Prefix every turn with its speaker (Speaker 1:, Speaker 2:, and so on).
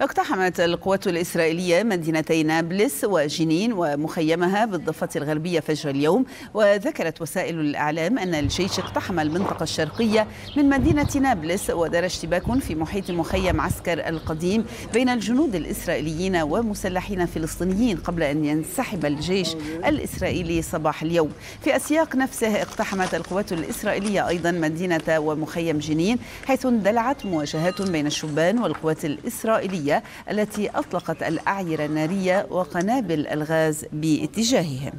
Speaker 1: اقتحمت القوات الإسرائيلية مدينتي نابلس وجنين ومخيمها بالضفة الغربية فجر اليوم وذكرت وسائل الإعلام أن الجيش اقتحم المنطقة الشرقية من مدينة نابلس ودار اشتباك في محيط مخيم عسكر القديم بين الجنود الإسرائيليين ومسلحين فلسطينيين قبل أن ينسحب الجيش الإسرائيلي صباح اليوم. في السياق نفسه اقتحمت القوات الإسرائيلية أيضا مدينة ومخيم جنين حيث اندلعت مواجهات بين الشبان والقوات الإسرائيلية. التي أطلقت الأعيرة النارية وقنابل الغاز باتجاههم.